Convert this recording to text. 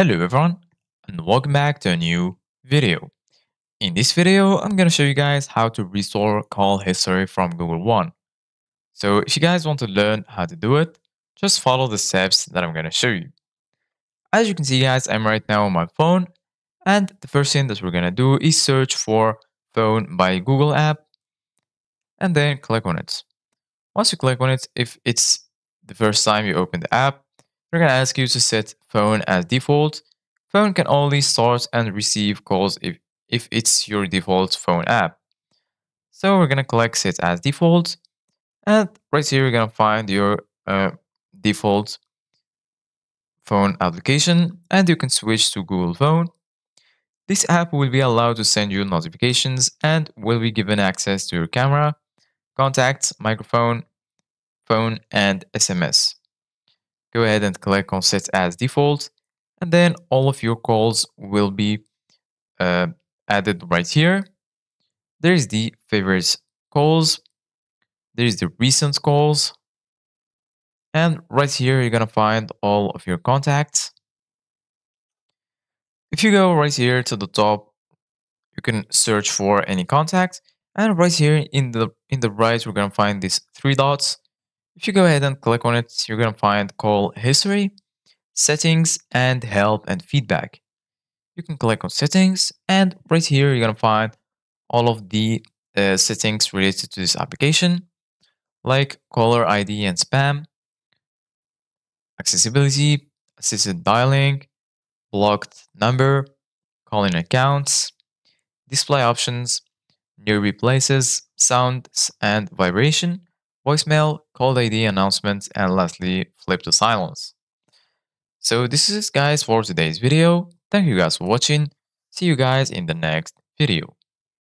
Hello everyone and welcome back to a new video. In this video, I'm to show you guys how to restore call history from Google One. So if you guys want to learn how to do it, just follow the steps that I'm to show you. As you can see guys, I'm right now on my phone and the first thing that we're to do is search for phone by Google app and then click on it. Once you click on it, if it's the first time you open the app, we're going to ask you to set phone as default. Phone can only start and receive calls if, if it's your default phone app. So we're going to click set as default. And right here, you're going to find your uh, default phone application and you can switch to Google Phone. This app will be allowed to send you notifications and will be given access to your camera, contacts, microphone, phone, and SMS go ahead and click on set as default and then all of your calls will be uh, added right here. There is the favorites calls there is the recent calls and right here you're gonna find all of your contacts. If you go right here to the top you can search for any contact and right here in the in the right we're gonna find these three dots if you go ahead and click on it, you're going to find call history, settings, and help and feedback. You can click on settings and right here you're going to find all of the uh, settings related to this application like caller ID and spam, accessibility, assisted dialing, blocked number, calling accounts, display options, nearby places, sounds and vibration, voicemail, call ID announcements, and lastly, flip to silence. So this is guys for today's video. Thank you guys for watching. See you guys in the next video.